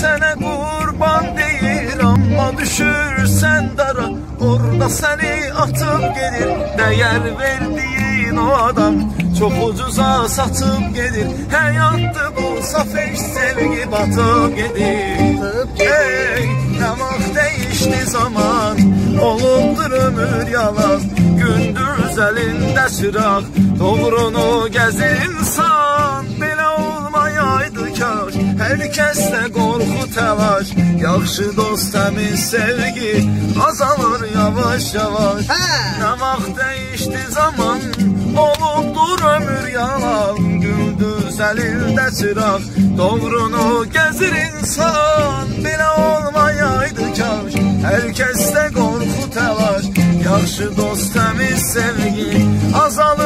sənə qurban deyir Amma düşürsən dara. Orada səni atıb gedir Dəyər verdiyin o adam. Çox ucuza satıb gedir Həyatdır bu saf eş sevgi batıb gedir Ey, nə vaxt dəyişdi zaman Olubdur ömür yalan. Gündüz əlində çıraq Doğrunu gəzir insan. Belə olmayaydı kaş Hər kəsdə qorxu təlaş Yaxşı dost təmiz sevgi Azalır yavaş yavaş. Nə vaxt dəyişdi zaman Olubdur ömür yalan. Gündüz əlində çıraq Doğrunu gəzir insan. Belə olmayaydı kaş Hər kəsdə qorxu təlaş Yaxşı dost təmiz sevgi Azalır